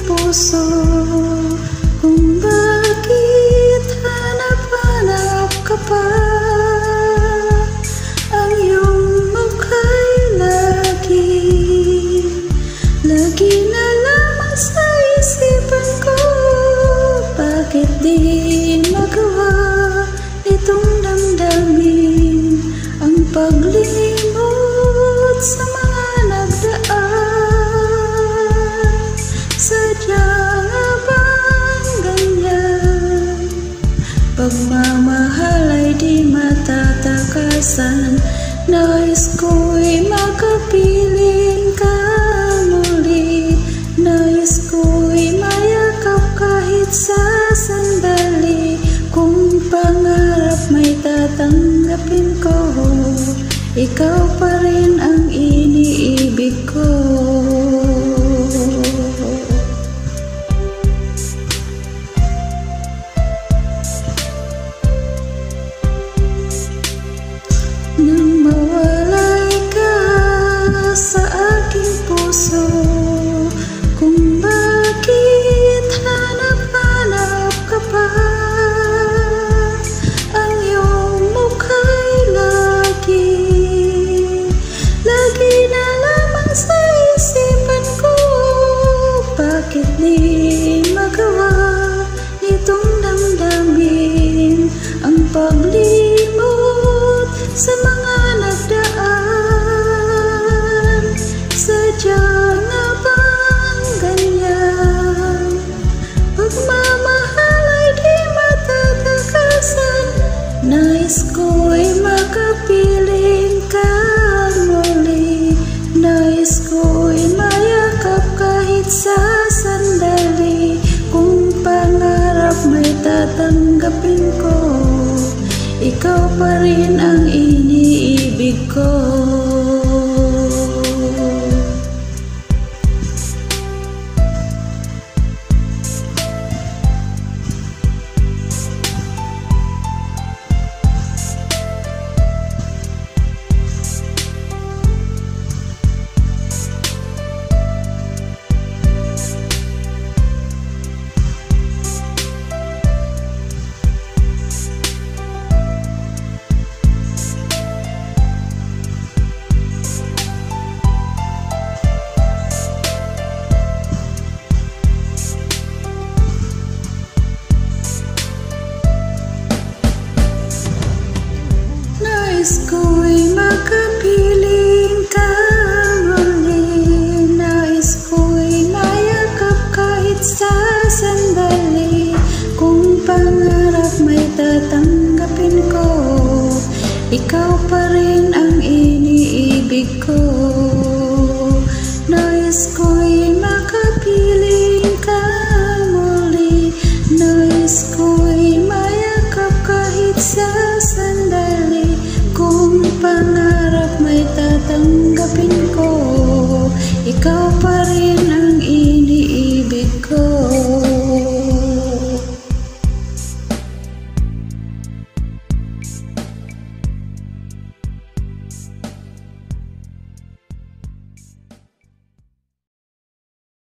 puso Kung bakit hanap-hanap ka pa? Ang iyong mukha'y lagi Lagi na lamang sa isipan ko. Bakit di magawa itong damdamin? Ang paglimot matatakasan Nais ko'y makapiling ka muli. Nais ko'y mayakap kahit sa sandali. Kung pangarap may tatanggapin ko Ikaw pa rin ang iniibig ko tatanggapin ko Ikaw pa rin ang iniibig ko ikaw pa rin ang iniibig ko. Nais ko'y makapiling ka muli. Nais ko'y mayakap kahit sa sandali. Kung pangarap may tatanggapin ko Ikaw pa rin